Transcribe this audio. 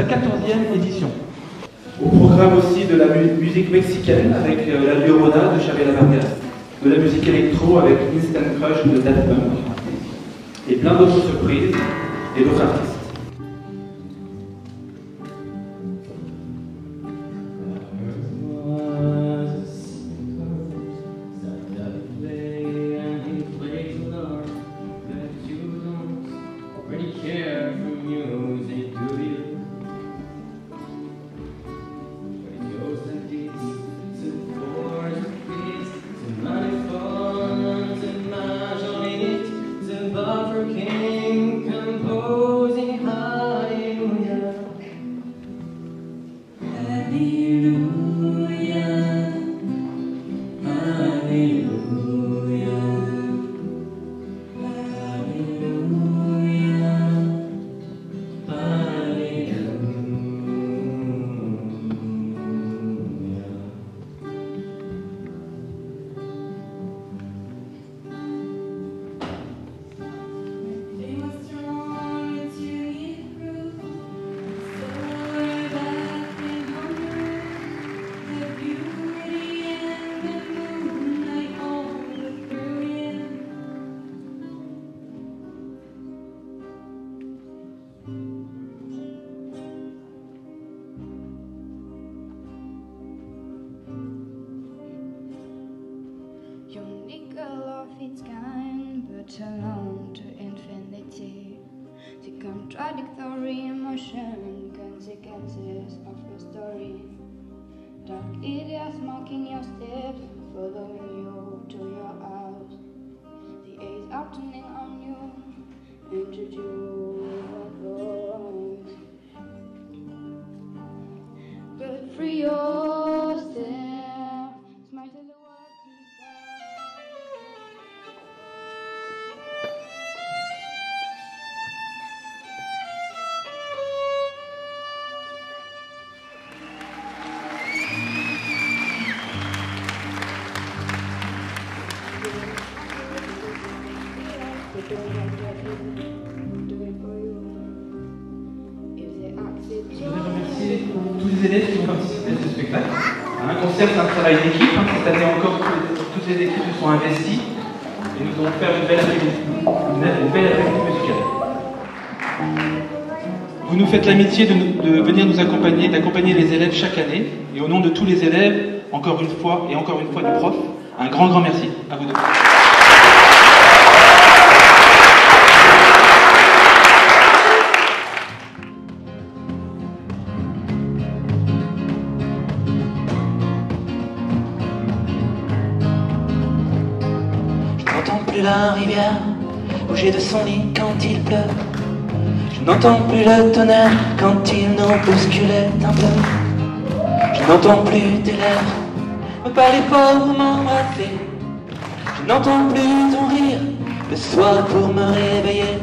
sa 14e édition. Au programme aussi de la mu- musique mexicaine avec euh, la Llorona de Chabela Vargas, de la musique électro avec Instant Crush de Daft Punk, et plein d'autres surprises et d'autres artistes. Unique of its kind, but alone to infinity. The contradictory emotion, consequences of your story. Dark ideas marking your steps, following you to your house. The eyes are turning on you, into you goes. But free yourself, Je voudrais remercier tous les élèves qui ont participé à ce spectacle. Un concert, c'est un travail d'équipe. hein. Cette année encore, toutes les- équipes se sont investies et nous allons faire une belle après-midi musicale. Vous nous faites l'amitié de venir nous accompagner, d'accompagner les élèves chaque année. Et au nom de tous les élèves, encore une fois et encore une fois du prof, un grand, grand merci à vous deux. N'entends plus la rivière bouger de son lit quand il pleut. Je n'entends plus le tonnerre quand il nous bousculait un peu. Je n'entends plus tes lèvres me parler fort, m'embrasser. Je n'entends plus ton rire le soir pour me réveiller.